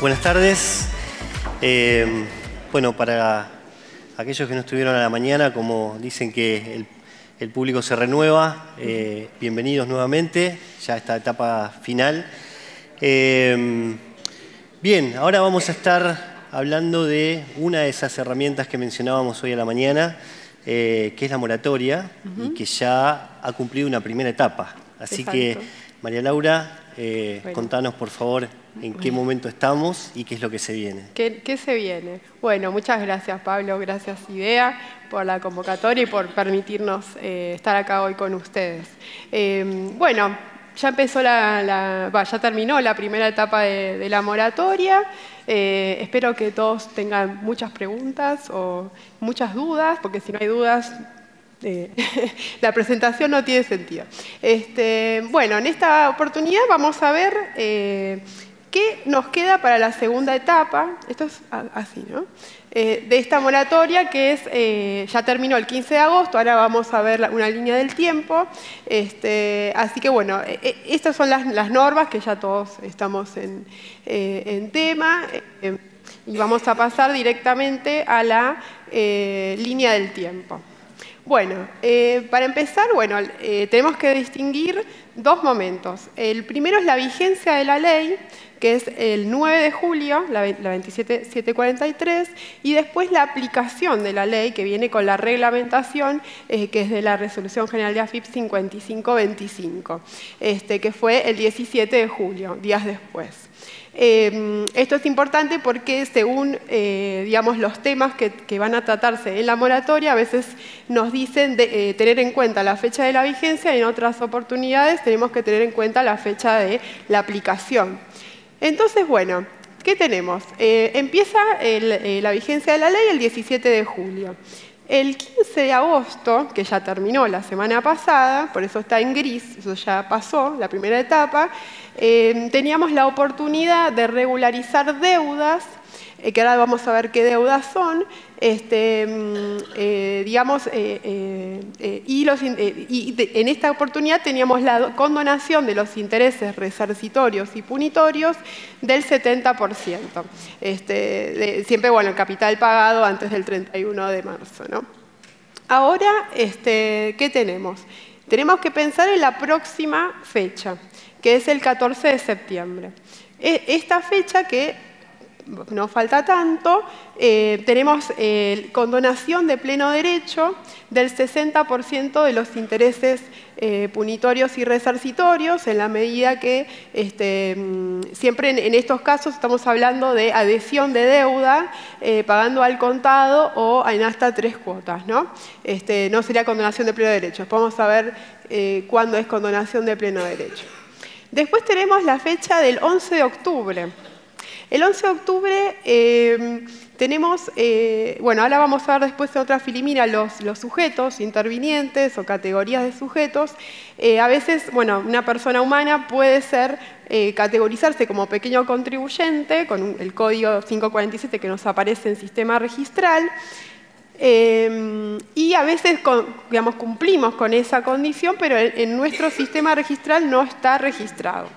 Buenas tardes. Eh, bueno, para aquellos que no estuvieron a la mañana, como dicen que el, público se renueva, eh, bienvenidos nuevamente, ya a esta etapa final. Eh, bien, ahora vamos a estar hablando de una de esas herramientas que mencionábamos hoy a la mañana, que es la moratoria, y que ya ha cumplido una primera etapa. Así que, María Laura, contanos por favor en qué momento estamos y qué es lo que se viene. ¿Qué, se viene? Bueno, muchas gracias Pablo, gracias Idea por la convocatoria y por permitirnos eh, estar acá hoy con ustedes. Eh, bueno, ya empezó la, ya terminó la primera etapa de, la moratoria. Eh, espero que todos tengan muchas preguntas o muchas dudas, porque si no hay dudas, la presentación no tiene sentido. Este, bueno, en esta oportunidad vamos a ver ¿Qué nos queda para la segunda etapa? Esto es así, ¿no? Eh, de esta moratoria que es, eh, ya terminó el 15 de agosto, ahora vamos a ver una línea del tiempo. Este, así que bueno, eh, estas son las, normas que ya todos estamos en, en tema y vamos a pasar directamente a la línea del tiempo. Bueno, para empezar, bueno, tenemos que distinguir dos momentos. El primero es la vigencia de la ley, que es el 9 de julio, la, 27743, y después la aplicación de la ley, que viene con la reglamentación, eh, que es de la Resolución General de AFIP 5525, este, que fue el 17 de julio, días después. Eh, esto es importante porque según eh, digamos, los temas que, van a tratarse en la moratoria, a veces nos dicen de, tener en cuenta la fecha de la vigencia y en otras oportunidades tenemos que tener en cuenta la fecha de la aplicación. Entonces, bueno, ¿qué tenemos? Eh, empieza eh, la vigencia de la ley el 17 de julio. El 15 de agosto, que ya terminó la semana pasada, por eso está en gris, eso ya pasó, la primera etapa, eh, teníamos la oportunidad de regularizar deudas eh, que ahora vamos a ver qué deudas son, digamos, y, en esta oportunidad teníamos la condonación de los intereses resarcitorios y punitorios del 70%. Este, siempre, bueno, el capital pagado antes del 31 de marzo. ¿no? Ahora, este, ¿qué tenemos? Tenemos que pensar en la próxima fecha, que es el 14 de septiembre. E, esta fecha que no falta tanto, eh, tenemos eh, condonación de pleno derecho del 60% de los intereses eh, punitorios y resarcitorios, en la medida que este, mm, siempre en, estos casos estamos hablando de adhesión de deuda, pagando al contado o en hasta tres cuotas. ¿no? Este, no sería condonación de pleno derecho. Vamos a ver cuándo es condonación de pleno derecho. Después tenemos la fecha del 11 de octubre. El 11 de octubre em, tenemos, eh, bueno, ahora vamos a ver después en otra filimina los, sujetos intervinientes o categorías de sujetos. Eh, a veces, bueno, una persona humana puede ser, eh, categorizarse como pequeño contribuyente con el código 547 que nos aparece en sistema registral. Em, y a veces digamos, cumplimos con esa condición, pero en, nuestro sistema registral no está registrado.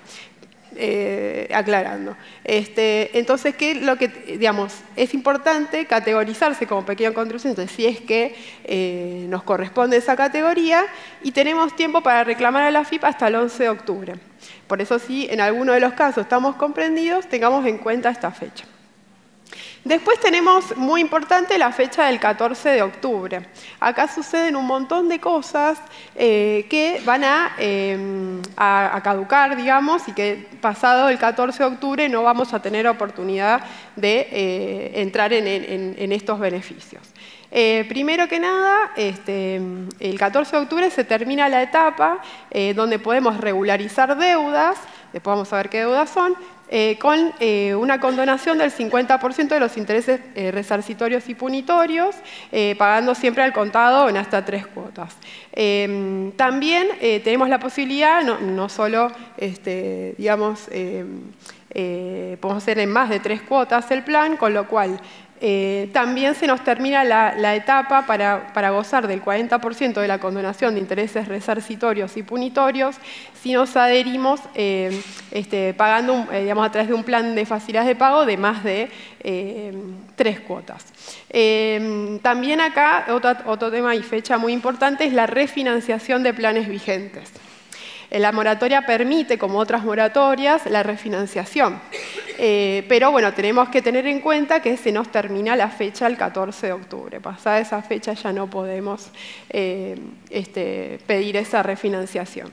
Eh, aclarando. Este, entonces, ¿qué lo que, digamos, es importante categorizarse como pequeño contribuyente si es que eh, nos corresponde esa categoría y tenemos tiempo para reclamar a la FIP hasta el 11 de octubre. Por eso, si en alguno de los casos estamos comprendidos, tengamos en cuenta esta fecha. Después tenemos, muy importante, la fecha del 14 de octubre. Acá suceden un montón de cosas eh, que van em, a, caducar, digamos, y que pasado el 14 de octubre no vamos a tener oportunidad de eh, entrar en, estos beneficios. Eh, primero que nada, este, el 14 de octubre se termina la etapa donde podemos regularizar deudas, después vamos a ver qué deudas son, eh, con eh, una condonación del 50% de los intereses eh, resarcitorios y punitorios, pagando siempre al contado en hasta tres cuotas. Em, también tenemos la posibilidad, no, solo, este, digamos, podemos hacer en más de tres cuotas el plan, con lo cual eh, también se nos termina la, etapa para, gozar del 40% de la condonación de intereses resarcitorios y punitorios si nos adherimos eh, este, pagando, eh, digamos, a través de un plan de facilidades de pago de más de tres cuotas. también acá, otro tema y fecha muy importante es la refinanciación de planes vigentes. La moratoria permite, como otras moratorias, la refinanciación. Eh, pero bueno, tenemos que tener en cuenta que se nos termina la fecha el 14 de octubre. Pasada esa fecha ya no podemos eh, este, pedir esa refinanciación.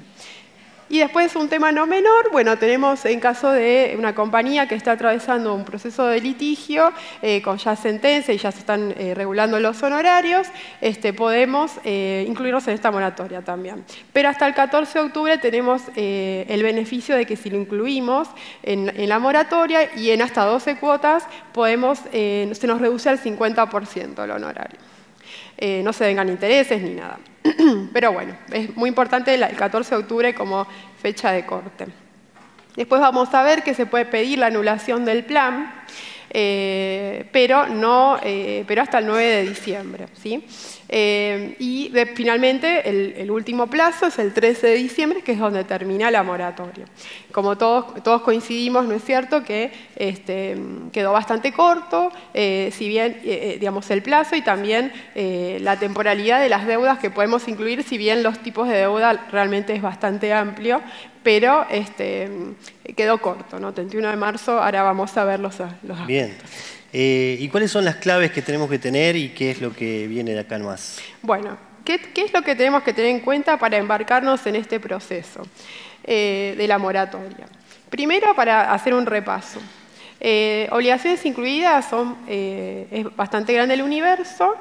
Y después un tema no menor, bueno, tenemos en caso de una compañía que está atravesando un proceso de litigio eh, con ya sentencia y ya se están eh, regulando los honorarios, este, podemos eh, incluirnos en esta moratoria también. Pero hasta el 14 de octubre tenemos el beneficio de que si lo incluimos en, en, la moratoria y en hasta 12 cuotas, podemos, se nos reduce al 50% el honorario. Eh, no se vengan intereses ni nada. Pero bueno, es muy importante el 14 de octubre como fecha de corte. Después vamos a ver que se puede pedir la anulación del plan, eh, pero, no, eh, pero hasta el 9 de diciembre. ¿sí? Eh, y finalmente, el, último plazo es el 13 de diciembre, que es donde termina la moratoria. Como todos, todos coincidimos, ¿no es cierto?, que este, quedó bastante corto, si bien, digamos, el plazo y también la temporalidad de las deudas que podemos incluir, si bien los tipos de deuda realmente es bastante amplio, pero este, quedó corto, ¿no? 31 de marzo, ahora vamos a ver los, los Bien. Eh, ¿Y cuáles son las claves que tenemos que tener y qué es lo que viene de acá en más? Bueno, ¿qué, es lo que tenemos que tener en cuenta para embarcarnos en este proceso eh, de la moratoria? Primero, para hacer un repaso. Eh, obligaciones incluidas son, es bastante grande el universo,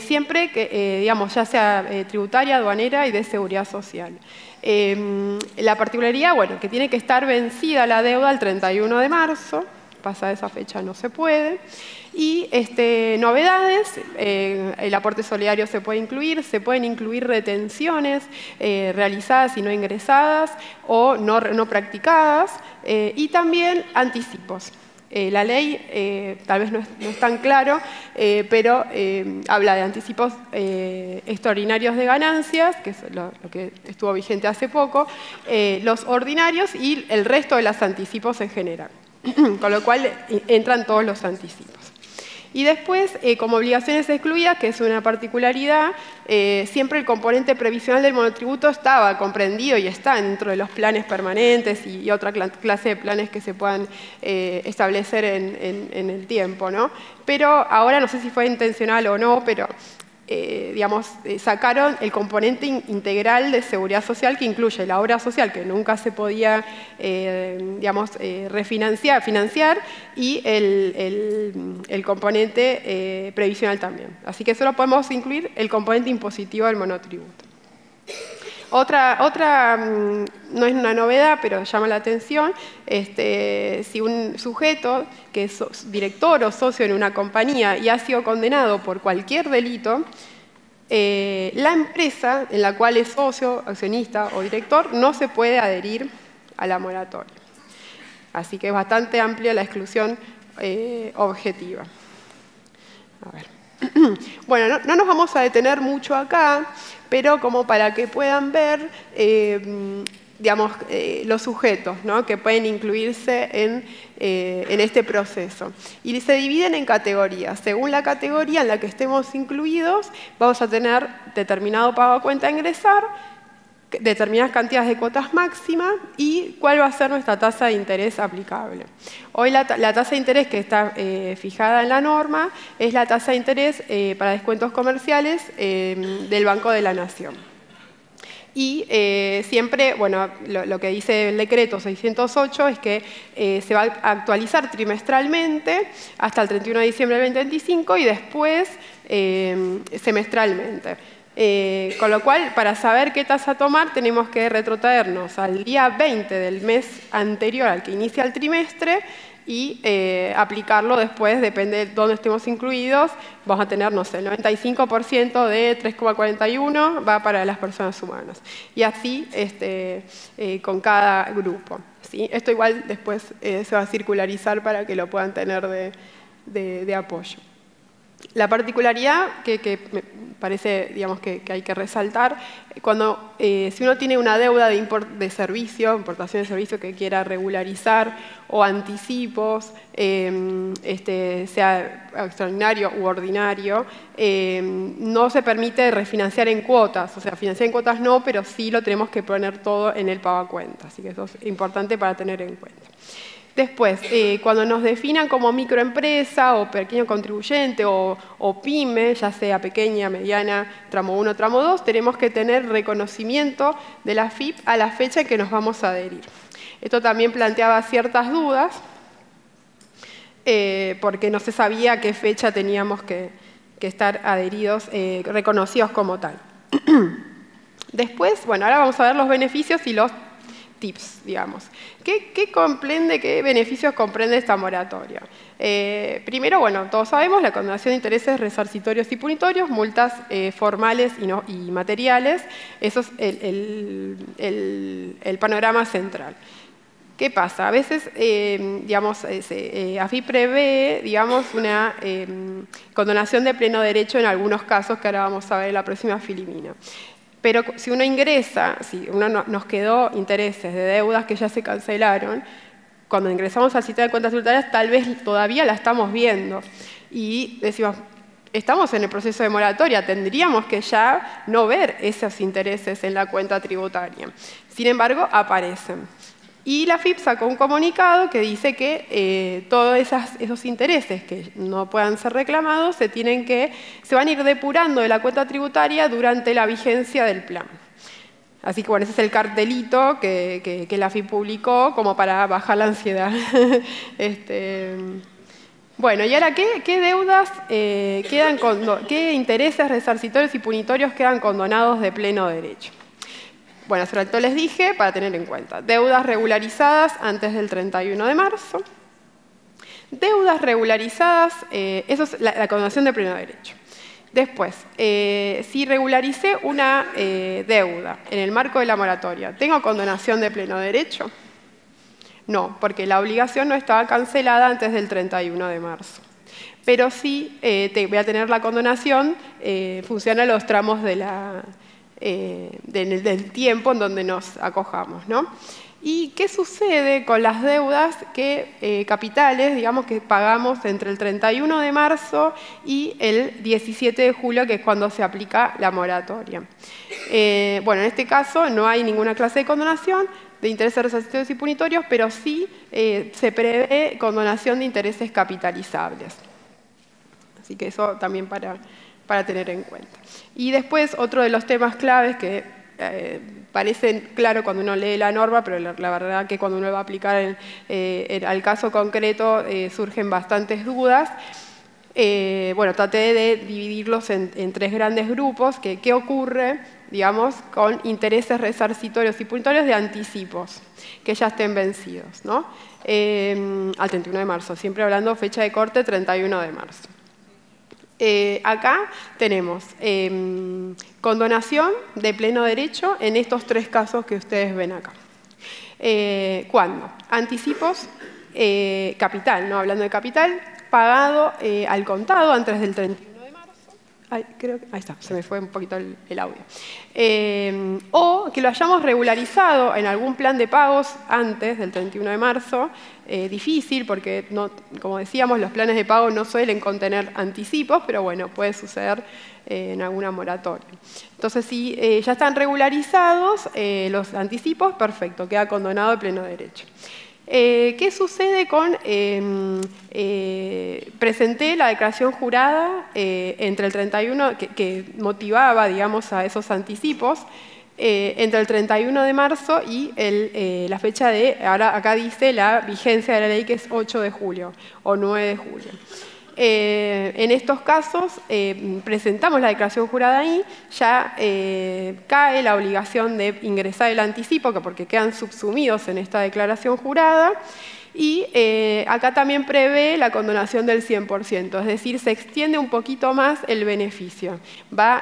siempre que, digamos, ya sea tributaria, aduanera y de seguridad social. La particularidad, bueno, que tiene que estar vencida la deuda el 31 de marzo, pasada esa fecha no se puede. Y este, novedades, eh, el aporte solidario se puede incluir, se pueden incluir retenciones eh, realizadas y no ingresadas o no, no practicadas, eh, y también anticipos. La ley tal vez no es, tan claro, pero habla de anticipos extraordinarios de ganancias, que es lo, que estuvo vigente hace poco, los ordinarios y el resto de los anticipos en general. con lo cual eh, entran todos los anticipos. Y después, eh, como obligaciones excluidas, que es una particularidad, eh, siempre el componente previsional del monotributo estaba comprendido y está dentro de los planes permanentes y, otra clase de planes que se puedan establecer en, en, el tiempo. ¿no? Pero ahora, no sé si fue intencional o no, pero eh, digamos, eh, sacaron el componente integral de seguridad social que incluye la obra social, que nunca se podía eh, digamos, refinanciar financiar, y el, el componente previsional también. Así que solo podemos incluir el componente impositivo del monotributo. Otra, otra mm, no es una novedad, pero llama la atención, este, si un sujeto que es director o socio en una compañía y ha sido condenado por cualquier delito, eh, la empresa en la cual es socio, accionista o director no se puede adherir a la moratoria. Así que es bastante amplia la exclusión eh, objetiva. Bueno, no, nos vamos a detener mucho acá, pero como para que puedan ver, eh, digamos, eh, los sujetos que pueden incluirse en, eh, en, este proceso. Y se dividen en categorías. Según la categoría en la que estemos incluidos, vamos a tener determinado pago a cuenta a ingresar, determinadas cantidades de cuotas máximas y cuál va a ser nuestra tasa de interés aplicable. Hoy la, tasa de interés que está eh, fijada en la norma es la tasa de interés eh, para descuentos comerciales eh, del Banco de la Nación. Y siempre, bueno, lo, que dice el decreto 608 es que se va a actualizar trimestralmente hasta el 31 de diciembre del 2025 y después semestralmente. Eh, con lo cual, para saber qué tasa tomar, tenemos que retrotraernos al día 20 del mes anterior al que inicia el trimestre y eh, aplicarlo después, depende de dónde estemos incluidos, vamos a tener, no sé, el 95% de 3,41 va para las personas humanas. Y así este, eh, con cada grupo. Esto igual después se va a circularizar para que lo puedan tener de apoyo. La particularidad que, me parece digamos, que, hay que resaltar, cuando eh, si uno tiene una deuda de, servicio, importación de servicio que quiera regularizar, o anticipos, em, este, sea extraordinario u ordinario, em, no se permite refinanciar en cuotas. O sea, financiar en cuotas no, pero sí lo tenemos que poner todo en el pago a cuenta. Así que eso es importante para tener en cuenta. Después, eh, cuando nos definan como microempresa o pequeño contribuyente o, pyme, ya sea pequeña, mediana, tramo 1, tramo 2, tenemos que tener reconocimiento de la FIP a la fecha en que nos vamos a adherir. Esto también planteaba ciertas dudas, eh, porque no se sabía a qué fecha teníamos que, estar adheridos, eh, reconocidos como tal. Después, bueno, ahora vamos a ver los beneficios y los tips, digamos. ¿Qué, beneficios comprende esta moratoria? Eh, primero, bueno, todos sabemos, la condonación de intereses resarcitorios y punitorios, multas eh, formales y, materiales, eso es el, panorama central. ¿Qué pasa? A veces, eh, digamos, AFI prevé, digamos, una condonación de pleno derecho en algunos casos que ahora vamos a ver en la próxima filimina. Pero si uno ingresa, si uno nos quedó intereses de deudas que ya se cancelaron, cuando ingresamos al sistema de cuentas tributarias tal vez todavía la estamos viendo. Y decimos, estamos en el proceso de moratoria, tendríamos que ya no ver esos intereses en la cuenta tributaria. Sin embargo, aparecen. Y la FIP sacó un comunicado que dice que eh, todos esos intereses que no puedan ser reclamados se, tienen que, se van a ir depurando de la cuenta tributaria durante la vigencia del plan. Así que bueno, ese es el cartelito que, la FIP publicó como para bajar la ansiedad. Este, bueno, y ahora, ¿qué, deudas eh, quedan, qué intereses resarcitorios y punitorios quedan condonados de pleno derecho? Bueno, hace rato les dije, para tener en cuenta, deudas regularizadas antes del 31 de marzo. Deudas regularizadas, eh, eso es la, condonación de pleno derecho. Después, eh, si regularicé una eh, deuda en el marco de la moratoria, ¿tengo condonación de pleno derecho? No, porque la obligación no estaba cancelada antes del 31 de marzo. Pero sí voy a tener la condonación, funciona los tramos de la, eh, del, tiempo en donde nos acojamos. ¿no? ¿Y qué sucede con las deudas que, eh, capitales, digamos, que pagamos entre el 31 de marzo y el 17 de julio, que es cuando se aplica la moratoria? Eh, bueno, en este caso no hay ninguna clase de condonación de intereses resarcitorios y punitorios, pero sí se prevé condonación de intereses capitalizables. Así que eso también para, para tener en cuenta. Y después otro de los temas claves que eh, parecen claro cuando uno lee la norma, pero la, verdad que cuando uno va a aplicar eh, al caso concreto eh, surgen bastantes dudas. bueno, traté de dividirlos en, tres grandes grupos. Que, ¿Qué ocurre, digamos, con intereses resarcitorios y punitorios de anticipos que ya estén vencidos? ¿no? al 31 de marzo, siempre hablando fecha de corte 31 de marzo. Eh, acá tenemos em, condonación de pleno derecho en estos tres casos que ustedes ven acá. Eh, ¿Cuándo? Anticipos, eh, capital, ¿no? hablando de capital, pagado al contado antes del 31 creo ahí está, se me fue un poquito el, audio. Eh, o que lo hayamos regularizado en algún plan de pagos antes del 31 de marzo, eh, difícil porque, como decíamos, los planes de pago no suelen contener anticipos, pero bueno, puede suceder eh, en alguna moratoria. Entonces, si ya están regularizados los anticipos, perfecto, queda condonado de pleno derecho. Eh, ¿Qué sucede con... Em, eh, presenté la declaración jurada eh, entre el 31, que, motivaba, digamos, a esos anticipos, entre el 31 de marzo y la fecha de, ahora acá dice la vigencia de la ley que es 8 de julio o 9 de julio. Eh, en estos casos eh, presentamos la declaración jurada ahí, ya eh, cae la obligación de ingresar el anticipo, porque quedan subsumidos en esta declaración jurada, y acá también prevé la condonación del 100%, es decir, se extiende un poquito más el beneficio.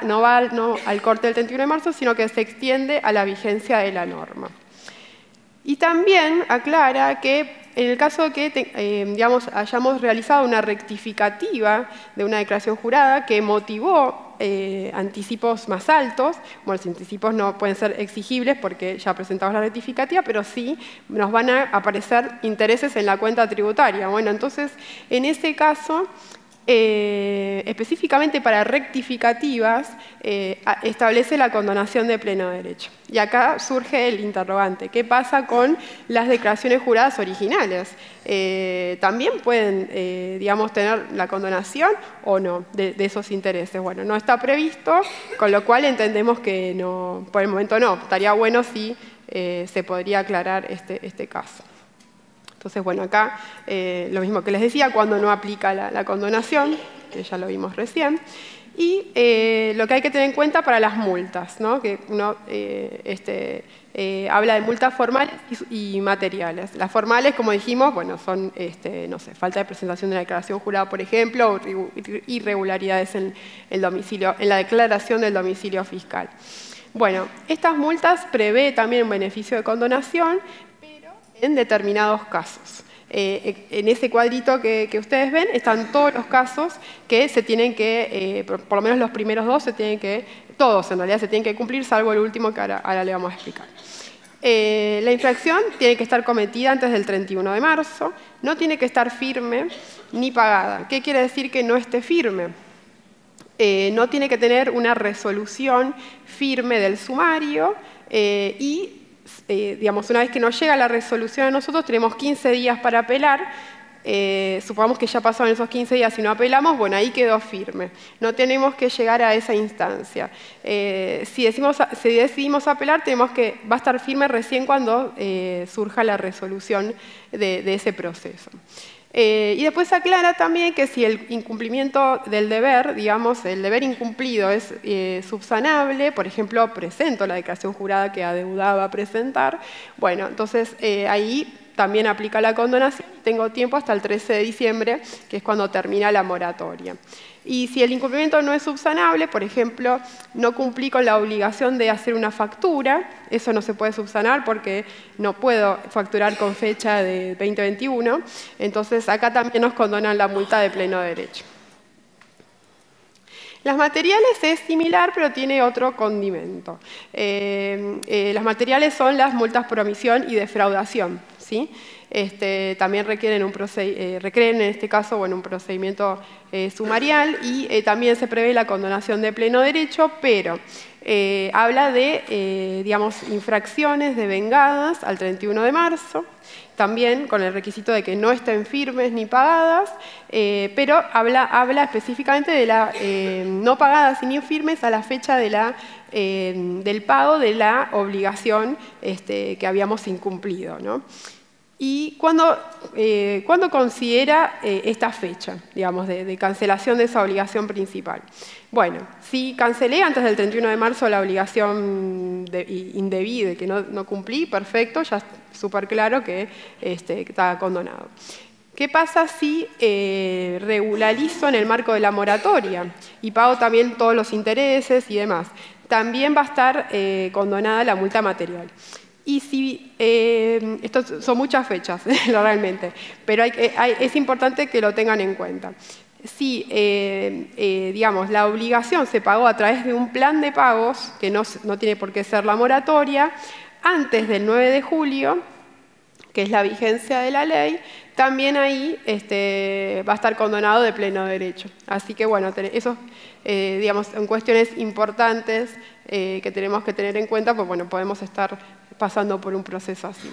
No va al corte del 31 de marzo, sino que se extiende a la vigencia de la norma. Y también aclara que en el caso de que eh, digamos, hayamos realizado una rectificativa de una declaración jurada que motivó eh, anticipos más altos, bueno, los anticipos no pueden ser exigibles porque ya presentamos la rectificativa, pero sí nos van a aparecer intereses en la cuenta tributaria. Bueno, entonces, en ese caso, eh, específicamente para rectificativas, eh, establece la condonación de pleno derecho. Y acá surge el interrogante, ¿qué pasa con las declaraciones juradas originales? Eh, ¿También pueden, digamos, tener la condonación o no de, esos intereses? Bueno, no está previsto, con lo cual entendemos que no, por el momento no. Estaría bueno si se podría aclarar este, este caso. Entonces, bueno, acá eh, lo mismo que les decía, cuando no aplica la, condonación, que ya lo vimos recién, y eh, lo que hay que tener en cuenta para las multas, ¿no? que uno eh, este, habla de multas formales y, materiales. Las formales, como dijimos, bueno, son, este, no sé, falta de presentación de la declaración jurada, por ejemplo, o irregularidades en, el domicilio, en la declaración del domicilio fiscal. Bueno, estas multas prevé también un beneficio de condonación, en determinados casos. Eh, en ese cuadrito que, ustedes ven están todos los casos que se tienen que, eh, por, lo menos los primeros dos, se tienen que, todos en realidad se tienen que cumplir, salvo el último que ahora, le vamos a explicar. Eh, la infracción tiene que estar cometida antes del 31 de marzo, no tiene que estar firme ni pagada. ¿Qué quiere decir que no esté firme? no tiene que tener una resolución firme del sumario y eh, digamos, una vez que nos llega la resolución a nosotros, tenemos 15 días para apelar. Eh, supongamos que ya pasaron esos 15 días y no apelamos, bueno, ahí quedó firme. No tenemos que llegar a esa instancia. Eh, si, decimos, si, decidimos apelar, tenemos que, va a estar firme recién cuando surja la resolución de ese proceso. Eh, y después aclara también que si el incumplimiento del deber, digamos, el deber incumplido es eh, subsanable, por ejemplo, presento la declaración jurada que adeudaba presentar, bueno, entonces eh, ahí también aplica la condonación. Tengo tiempo hasta el 13 de diciembre, que es cuando termina la moratoria. Y si el incumplimiento no es subsanable, por ejemplo, no cumplí con la obligación de hacer una factura, eso no se puede subsanar porque no puedo facturar con fecha de 2021, entonces acá también nos condonan la multa de pleno derecho. Las materiales es similar, pero tiene otro condimento. Eh, eh, las materiales son las multas por omisión y defraudación. ¿Sí? Este, también requieren, un eh, en este caso bueno, un procedimiento eh, sumarial y eh, también se prevé la condonación de pleno derecho, pero habla de digamos, infracciones de vengadas al 31 de marzo, también con el requisito de que no estén firmes ni pagadas, pero habla, específicamente de la no pagadas y ni firmes a la fecha la, del pago de la obligación este, que habíamos incumplido. ¿no? ¿Y cuándo, eh, considera eh, esta fecha, digamos, de, cancelación de esa obligación principal? Bueno, si cancelé antes del 31 de marzo la obligación indebida que no, cumplí, perfecto, ya súper claro que está condonado. ¿Qué pasa si eh, regularizo en el marco de la moratoria y pago también todos los intereses y demás? También va a estar condonada la multa material. Y si, eh, esto son muchas fechas realmente, pero es importante que lo tengan en cuenta. Si, eh, eh, digamos, la obligación se pagó a través de un plan de pagos, que no, tiene por qué ser la moratoria, antes del 9 de julio, que es la vigencia de la ley, también ahí este, va a estar condonado de pleno derecho. Así que bueno, eso, digamos, son cuestiones importantes que tenemos que tener en cuenta, pues bueno, podemos estar pasando por un proceso así.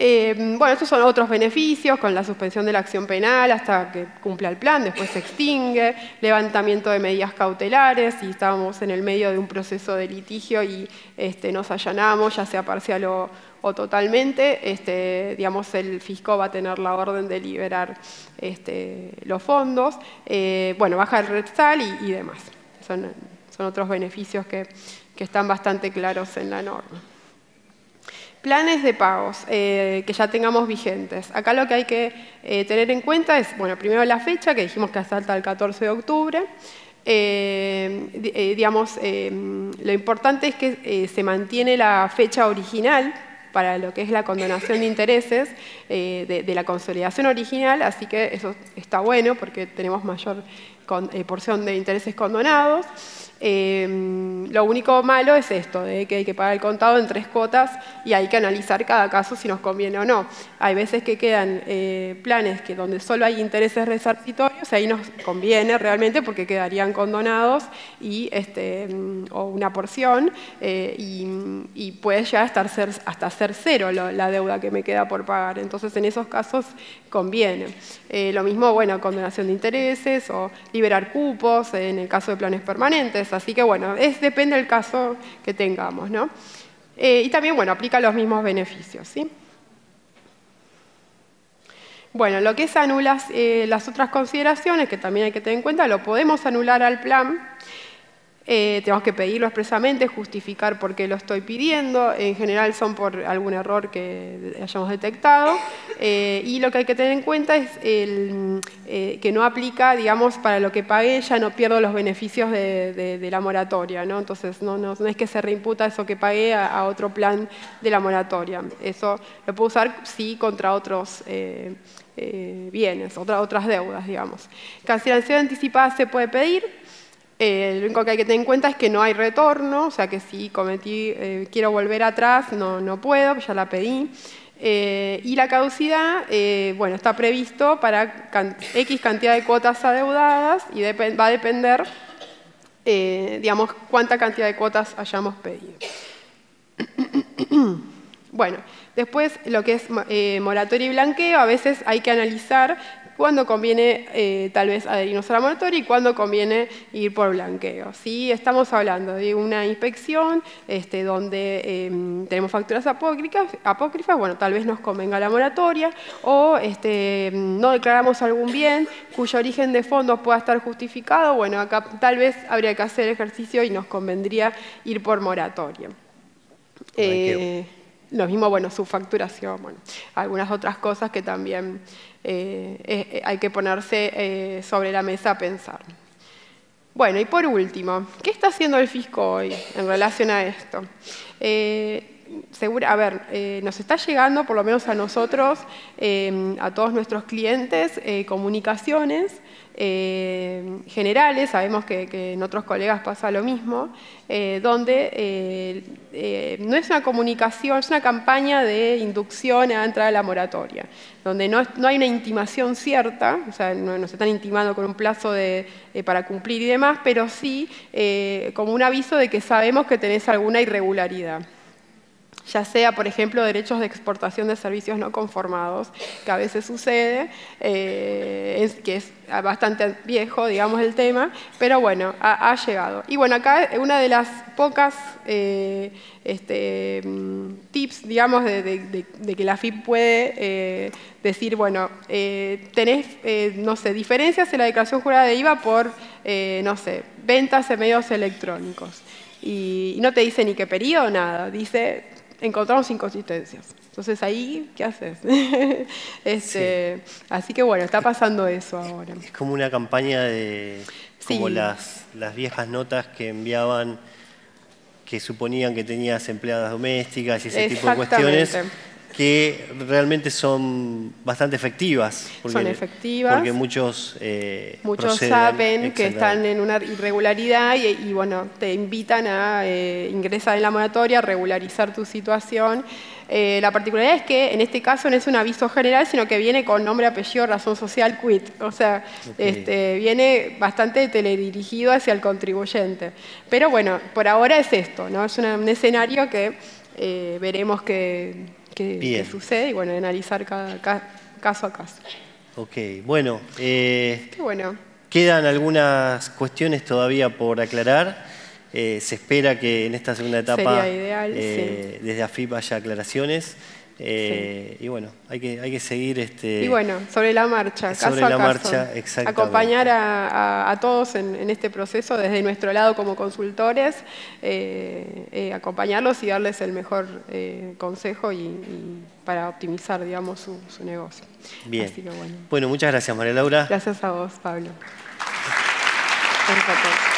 Eh, bueno, estos son otros beneficios, con la suspensión de la acción penal hasta que cumpla el plan, después se extingue, levantamiento de medidas cautelares, si estábamos en el medio de un proceso de litigio y este, nos allanamos, ya sea parcial o, totalmente, este, digamos, el fisco va a tener la orden de liberar este, los fondos, eh, bueno, baja el redsal y, y demás. Son, otros beneficios que están bastante claros en la norma. Planes de pagos eh, que ya tengamos vigentes. Acá lo que hay que eh, tener en cuenta es, bueno, primero la fecha, que dijimos que hasta el 14 de octubre. Eh, digamos, lo importante es que se mantiene la fecha original para lo que es la condonación de intereses de, la consolidación original, así que eso está bueno porque tenemos mayor porción de intereses condonados. Em, lo único malo es esto, de que hay que pagar el contado en tres cuotas y hay que analizar cada caso si nos conviene o no. Hay veces que quedan eh, planes que donde solo hay intereses resarcitorios, ahí nos conviene realmente porque quedarían condonados y, este, mm, o una porción eh, y, puede llegar a estar hasta ser cero la deuda que me queda por pagar. Entonces en esos casos conviene. Eh, lo mismo, bueno, condonación de intereses o liberar cupos en el caso de planes permanentes. Así que, bueno, es, depende del caso que tengamos, ¿no? Eh, y también, bueno, aplica los mismos beneficios, ¿sí? Bueno, lo que es anulas eh, las otras consideraciones, que también hay que tener en cuenta, lo podemos anular al plan eh, tenemos que pedirlo expresamente, justificar por qué lo estoy pidiendo. En general son por algún error que hayamos detectado. Eh, y lo que hay que tener en cuenta es eh, que no aplica, digamos, para lo que pagué, ya no pierdo los beneficios de, la moratoria. ¿no? Entonces, no, no, es que se reimputa eso que pagué a, otro plan de la moratoria. Eso lo puedo usar, sí, contra otros bienes, otras, otras deudas, digamos. Cancelación anticipada se puede pedir. Eh, lo único que hay que tener en cuenta es que no hay retorno, o sea que si cometí, eh, quiero volver atrás, no, no puedo, ya la pedí. Eh, y la caducidad, bueno, está previsto para X cantidad de cuotas adeudadas y va a depender, digamos, cuánta cantidad de cuotas hayamos pedido. bueno, después lo que es moratoria y blanqueo, a veces hay que analizar cuándo conviene eh, tal vez adherirnos a la moratoria y cuándo conviene ir por blanqueo. ¿sí? Estamos hablando de una inspección este, donde em, tenemos facturas apócrifas, apócrifas, bueno, tal vez nos convenga la moratoria, o este, no declaramos algún bien cuyo origen de fondos pueda estar justificado, bueno, acá tal vez habría que hacer ejercicio y nos convendría ir por moratoria. Eh, lo mismo, bueno, su facturación, bueno, algunas otras cosas que también eh, eh, hay que ponerse eh, sobre la mesa a pensar. Bueno, y por último, ¿qué está haciendo el fisco hoy en relación a esto? a ver, nos está llegando, por lo menos a nosotros, a todos nuestros clientes, comunicaciones eh, generales, sabemos que, en otros colegas pasa lo mismo, eh, donde eh, no es una comunicación, es una campaña de inducción a entrar a la moratoria, donde no, hay una intimación cierta, o sea, no, se están intimando con un plazo para cumplir y demás, pero sí como un aviso de que sabemos que tenés alguna irregularidad ya sea, por ejemplo, derechos de exportación de servicios no conformados, que a veces sucede, eh, que es bastante viejo, digamos, el tema, pero bueno, ha, llegado. Y bueno, acá una de las pocas eh, este, mm, tips, digamos, de, que la FIP puede eh, decir, bueno, tenés, no sé, diferencias en la declaración jurada de IVA por, no sé, ventas en medios electrónicos. Y no te dice ni qué periodo, nada, dice encontramos inconsistencias. Entonces ahí, ¿qué haces? este, Así que bueno, está pasando eso ahora. Es como una campaña de como las, las viejas notas que enviaban que suponían que tenías empleadas domésticas y ese tipo de cuestiones que realmente son bastante efectivas. son efectivas. Porque muchos eh, Muchos saben que están en una irregularidad y, bueno, te invitan a eh, ingresar en la moratoria, regularizar tu situación. Eh, la particularidad es que en este caso no es un aviso general, sino que viene con nombre, apellido, razón social, quit. O sea, este, viene bastante teledirigido hacia el contribuyente. Pero bueno, por ahora es esto, ¿no? Es un escenario que veremos que qué, sucede y bueno, analizar cada, caso a caso. Ok, bueno, eh, bueno. Quedan algunas cuestiones todavía por aclarar. Eh, se espera que en esta segunda etapa eh, desde AFIP haya aclaraciones. Eh, y bueno, hay que, hay que seguir... Este, y bueno, sobre la marcha, caso sobre la marcha, Acompañar a, todos en, este proceso desde nuestro lado como consultores, eh, eh, acompañarlos y darles el mejor consejo y, para optimizar, digamos, su, negocio. Bien. bueno. muchas gracias, María Laura. Gracias a vos, Pablo. Gracias a todos.